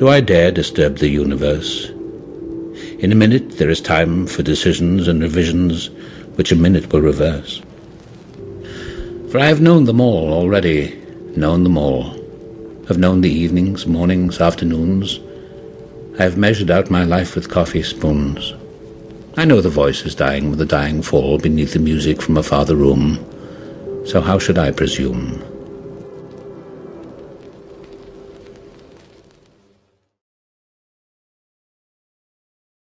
Do I dare disturb the universe? In a minute there is time for decisions and revisions which a minute will reverse. For I have known them all already, known them all. Have known the evenings, mornings, afternoons. I have measured out my life with coffee spoons. I know the voice is dying with a dying fall beneath the music from a farther room. So how should I presume?